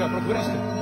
я прогулял.